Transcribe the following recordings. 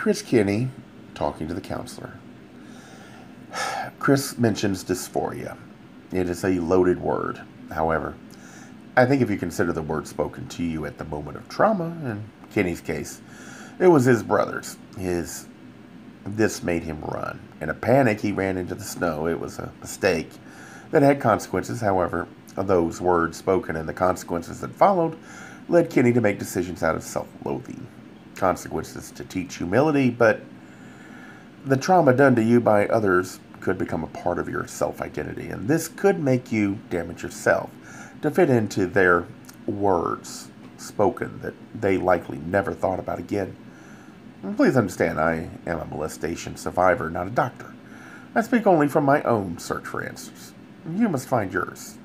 Chris Kinney talking to the counselor. Chris mentions dysphoria. It is a loaded word. However, I think if you consider the word spoken to you at the moment of trauma, in Kenny's case, it was his brother's. His this made him run. In a panic, he ran into the snow. It was a mistake that had consequences. However, those words spoken and the consequences that followed led Kenny to make decisions out of self loathing. Consequences to teach humility, but the trauma done to you by others could become a part of your self identity, and this could make you damage yourself to fit into their words spoken that they likely never thought about again. Please understand, I am a molestation survivor, not a doctor. I speak only from my own search for answers. You must find yours.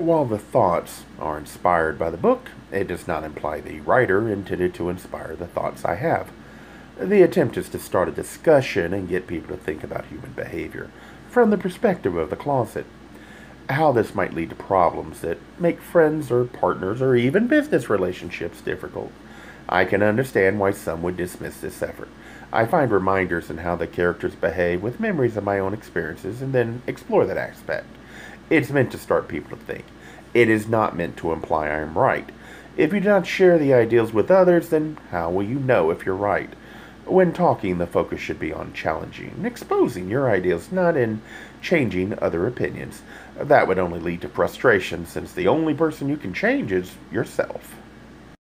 While the thoughts are inspired by the book, it does not imply the writer intended to inspire the thoughts I have. The attempt is to start a discussion and get people to think about human behavior from the perspective of the closet. How this might lead to problems that make friends or partners or even business relationships difficult. I can understand why some would dismiss this effort. I find reminders in how the characters behave with memories of my own experiences and then explore that aspect. It's meant to start people to think. It is not meant to imply I am right. If you do not share the ideals with others, then how will you know if you're right? When talking, the focus should be on challenging and exposing your ideals, not in changing other opinions. That would only lead to frustration, since the only person you can change is yourself.